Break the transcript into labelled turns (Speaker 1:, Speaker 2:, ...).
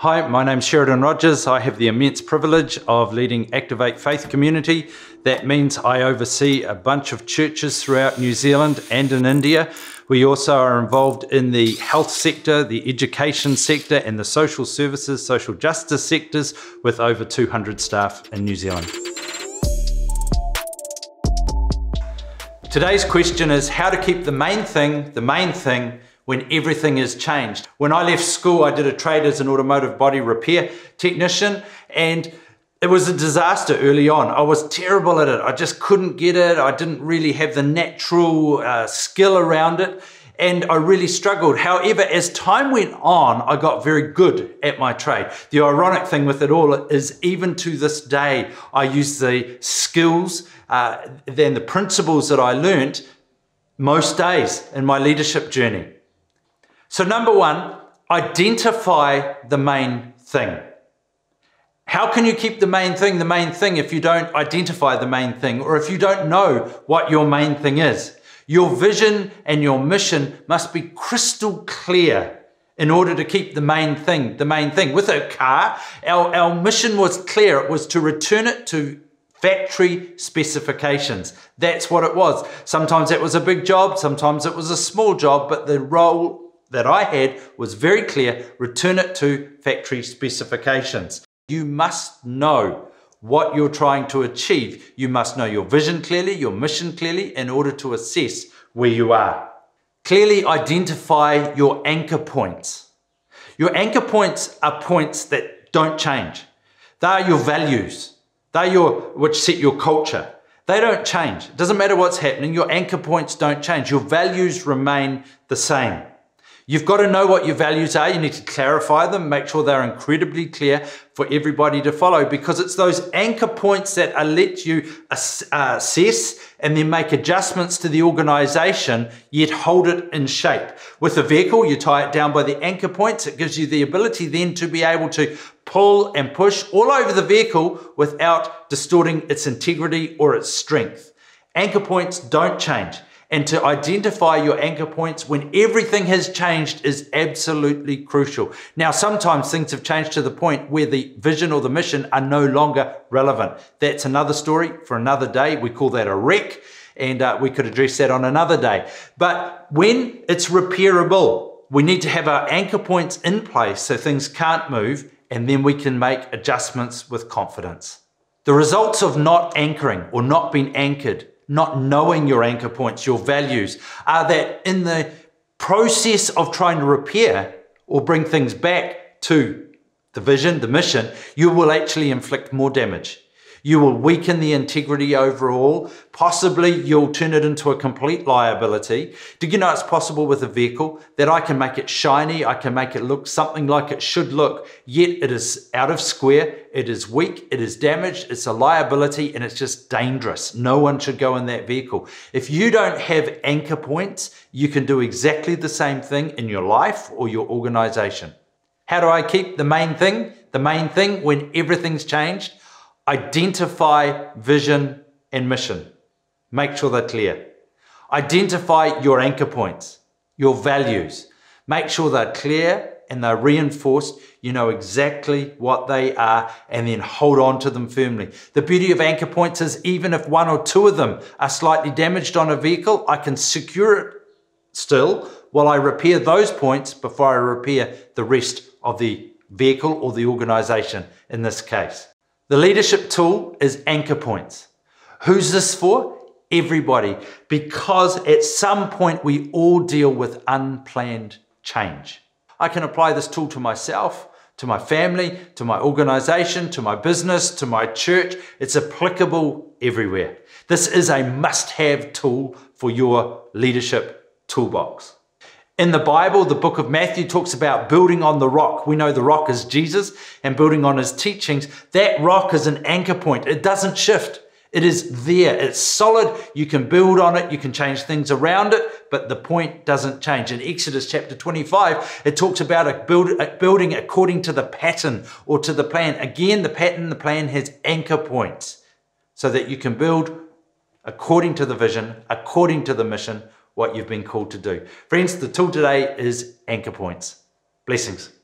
Speaker 1: Hi, my name's Sheridyn Rodgers. I have the immense privilege of leading Activate Faith Community. That means I oversee a bunch of churches throughout New Zealand and in India. We also are involved in the health sector, the education sector, and the social services, social justice sectors with over 200 staff in New Zealand. Today's question is how to keep the main thing, the main thing, when everything has changed. When I left school, I did a trade as an automotive body repair technician and it was a disaster early on. I was terrible at it. I just couldn't get it. I didn't really have the natural uh, skill around it and I really struggled. However, as time went on, I got very good at my trade. The ironic thing with it all is even to this day, I use the skills, uh, then the principles that I learnt most days in my leadership journey. So, number one, identify the main thing. How can you keep the main thing the main thing if you don't identify the main thing or if you don't know what your main thing is? Your vision and your mission must be crystal clear in order to keep the main thing the main thing. With a car, our, our mission was clear. It was to return it to factory specifications. That's what it was. Sometimes it was a big job, sometimes it was a small job, but the role that I had was very clear return it to factory specifications. You must know what you're trying to achieve. You must know your vision clearly, your mission clearly, in order to assess where you are. Clearly identify your anchor points. Your anchor points are points that don't change. They are your values. They're your, which set your culture. They don't change. It doesn't matter what's happening. Your anchor points don't change. Your values remain the same. You've got to know what your values are. You need to clarify them, make sure they're incredibly clear for everybody to follow because it's those anchor points that let you assess and then make adjustments to the organization, yet hold it in shape. With a vehicle, you tie it down by the anchor points. It gives you the ability then to be able to pull and push all over the vehicle without distorting its integrity or its strength. Anchor points don't change and to identify your anchor points when everything has changed is absolutely crucial. Now, sometimes things have changed to the point where the vision or the mission are no longer relevant. That's another story for another day. We call that a wreck, and uh, we could address that on another day. But when it's repairable, we need to have our anchor points in place so things can't move, and then we can make adjustments with confidence. The results of not anchoring or not being anchored not knowing your anchor points, your values, are that in the process of trying to repair or bring things back to the vision, the mission, you will actually inflict more damage. You will weaken the integrity overall. Possibly you'll turn it into a complete liability. Did you know it's possible with a vehicle that I can make it shiny, I can make it look something like it should look, yet it is out of square, it is weak, it is damaged, it's a liability, and it's just dangerous. No one should go in that vehicle. If you don't have anchor points, you can do exactly the same thing in your life or your organization. How do I keep the main thing? The main thing when everything's changed? Identify vision and mission. Make sure they're clear. Identify your anchor points, your values. Make sure they're clear and they're reinforced. You know exactly what they are and then hold on to them firmly. The beauty of anchor points is even if one or two of them are slightly damaged on a vehicle, I can secure it still while I repair those points before I repair the rest of the vehicle or the organization in this case. The leadership tool is anchor points. Who's this for? Everybody, because at some point we all deal with unplanned change. I can apply this tool to myself, to my family, to my organization, to my business, to my church. It's applicable everywhere. This is a must have tool for your leadership toolbox. In the Bible, the book of Matthew talks about building on the rock. We know the rock is Jesus and building on his teachings. That rock is an anchor point. It doesn't shift. It is there. It's solid. You can build on it. You can change things around it, but the point doesn't change. In Exodus chapter 25, it talks about a, build, a building according to the pattern or to the plan. Again, the pattern, the plan has anchor points so that you can build according to the vision, according to the mission, what you've been called to do. Friends, the tool today is anchor points. Blessings.